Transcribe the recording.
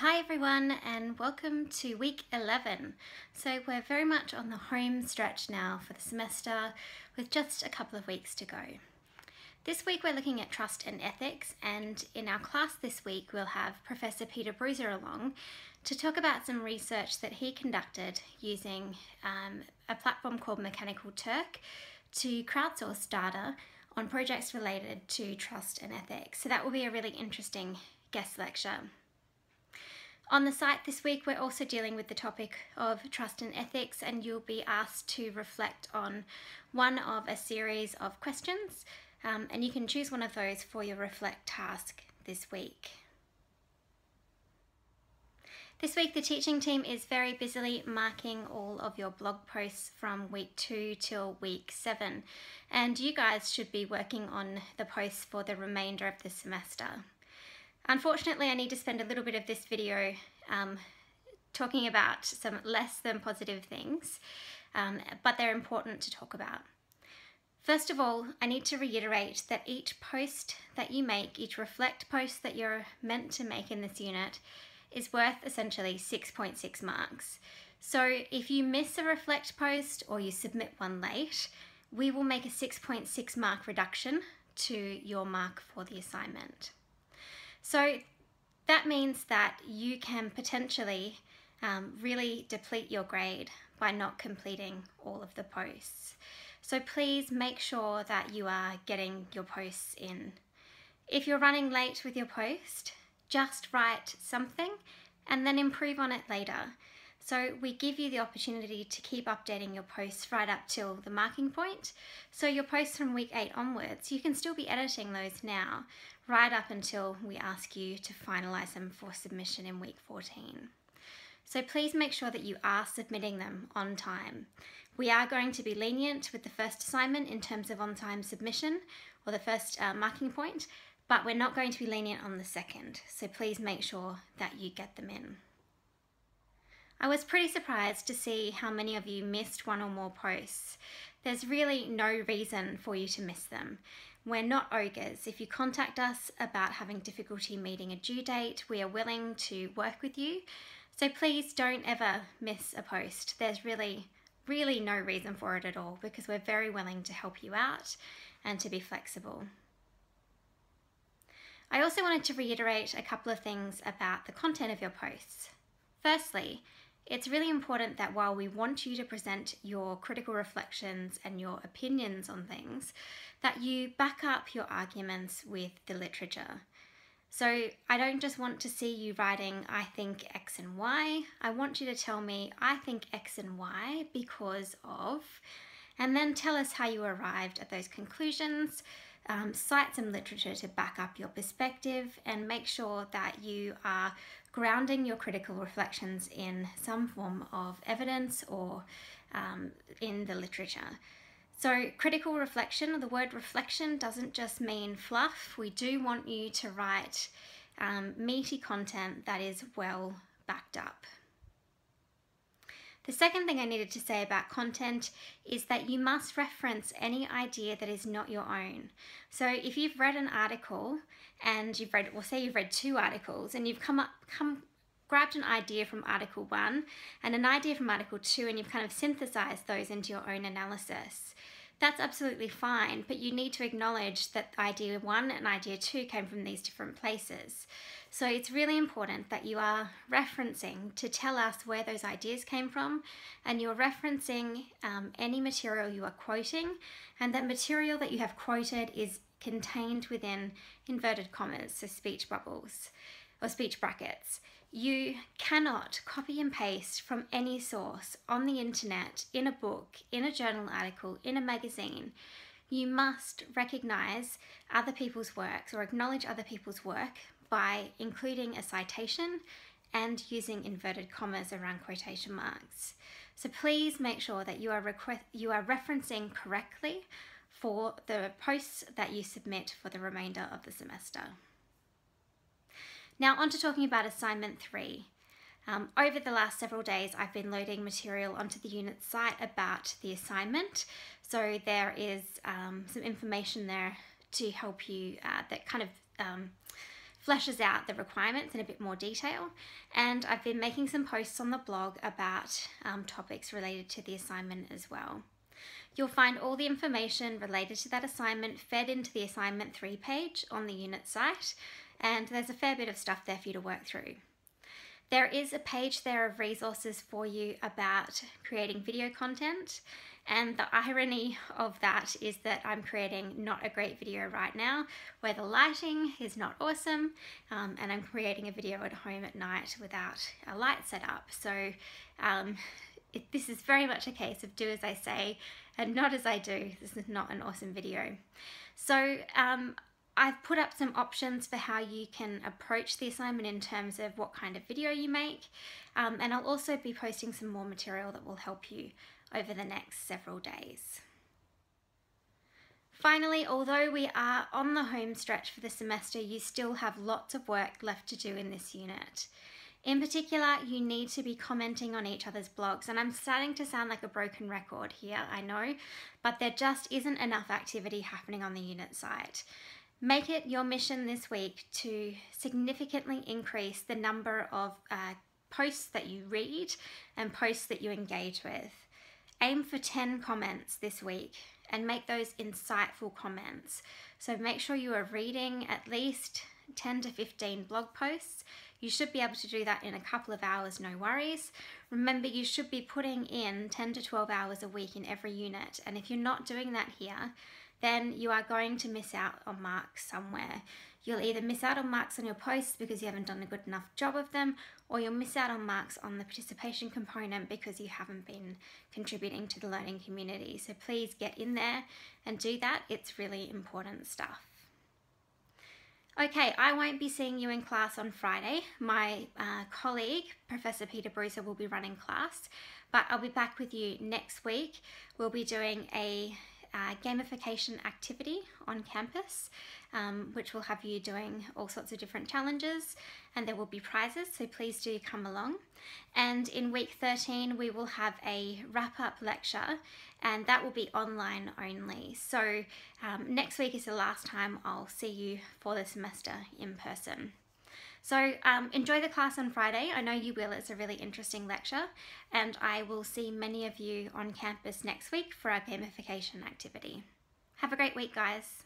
Hi everyone and welcome to week 11. So we're very much on the home stretch now for the semester with just a couple of weeks to go. This week we're looking at trust and ethics and in our class this week we'll have Professor Peter Bruza along to talk about some research that he conducted using um, a platform called Mechanical Turk to crowdsource data on projects related to trust and ethics. So that will be a really interesting guest lecture. On the site this week, we're also dealing with the topic of trust and ethics, and you'll be asked to reflect on one of a series of questions, um, and you can choose one of those for your reflect task this week. This week, the teaching team is very busily marking all of your blog posts from week two till week seven, and you guys should be working on the posts for the remainder of the semester. Unfortunately, I need to spend a little bit of this video um, talking about some less than positive things, um, but they're important to talk about. First of all, I need to reiterate that each post that you make, each reflect post that you're meant to make in this unit is worth essentially 6.6 marks. So if you miss a reflect post or you submit one late, we will make a 6.6 mark reduction to your mark for the assignment. So that means that you can potentially um, really deplete your grade by not completing all of the posts. So please make sure that you are getting your posts in. If you're running late with your post, just write something and then improve on it later. So we give you the opportunity to keep updating your posts right up till the marking point. So your posts from week eight onwards, you can still be editing those now, right up until we ask you to finalise them for submission in week 14. So please make sure that you are submitting them on time. We are going to be lenient with the first assignment in terms of on-time submission or the first uh, marking point, but we're not going to be lenient on the second. So please make sure that you get them in. I was pretty surprised to see how many of you missed one or more posts. There's really no reason for you to miss them. We're not ogres. If you contact us about having difficulty meeting a due date, we are willing to work with you. So please don't ever miss a post. There's really, really no reason for it at all because we're very willing to help you out and to be flexible. I also wanted to reiterate a couple of things about the content of your posts. Firstly, it's really important that while we want you to present your critical reflections and your opinions on things, that you back up your arguments with the literature. So I don't just want to see you writing, I think X and Y. I want you to tell me, I think X and Y because of, and then tell us how you arrived at those conclusions. Um, cite some literature to back up your perspective and make sure that you are grounding your critical reflections in some form of evidence or um, in the literature. So, critical reflection, the word reflection doesn't just mean fluff. We do want you to write um, meaty content that is well backed up. The second thing I needed to say about content is that you must reference any idea that is not your own. So if you've read an article and you've read, well say you've read two articles and you've come up, come, grabbed an idea from article one and an idea from article two and you've kind of synthesized those into your own analysis that's absolutely fine, but you need to acknowledge that idea one and idea two came from these different places. So it's really important that you are referencing to tell us where those ideas came from and you're referencing um, any material you are quoting and that material that you have quoted is contained within inverted commas, so speech bubbles or speech brackets. You cannot copy and paste from any source on the internet, in a book, in a journal article, in a magazine. You must recognize other people's works or acknowledge other people's work by including a citation and using inverted commas around quotation marks. So please make sure that you are, you are referencing correctly for the posts that you submit for the remainder of the semester. Now on to talking about assignment three. Um, over the last several days, I've been loading material onto the unit site about the assignment. So there is um, some information there to help you uh, that kind of um, fleshes out the requirements in a bit more detail. And I've been making some posts on the blog about um, topics related to the assignment as well. You'll find all the information related to that assignment fed into the assignment 3 page on the unit site, and there's a fair bit of stuff there for you to work through. There is a page there of resources for you about creating video content, and the irony of that is that I'm creating not a great video right now where the lighting is not awesome um, and I'm creating a video at home at night without a light set up. So um, it, this is very much a case of do as I say and not as I do. This is not an awesome video. So um, I've put up some options for how you can approach the assignment in terms of what kind of video you make um, and I'll also be posting some more material that will help you over the next several days. Finally, although we are on the home stretch for the semester, you still have lots of work left to do in this unit. In particular, you need to be commenting on each other's blogs, and I'm starting to sound like a broken record here, I know, but there just isn't enough activity happening on the unit site. Make it your mission this week to significantly increase the number of uh, posts that you read and posts that you engage with. Aim for 10 comments this week and make those insightful comments. So make sure you are reading at least 10 to 15 blog posts you should be able to do that in a couple of hours, no worries. Remember, you should be putting in 10 to 12 hours a week in every unit. And if you're not doing that here, then you are going to miss out on marks somewhere. You'll either miss out on marks on your posts because you haven't done a good enough job of them, or you'll miss out on marks on the participation component because you haven't been contributing to the learning community. So please get in there and do that. It's really important stuff. Okay, I won't be seeing you in class on Friday. My uh, colleague, Professor Peter Bruza, will be running class, but I'll be back with you next week. We'll be doing a uh, gamification activity on campus, um, which will have you doing all sorts of different challenges and there will be prizes, so please do come along. And in week 13, we will have a wrap up lecture and that will be online only. So um, next week is the last time I'll see you for the semester in person. So um, enjoy the class on Friday. I know you will, it's a really interesting lecture, and I will see many of you on campus next week for our gamification activity. Have a great week, guys.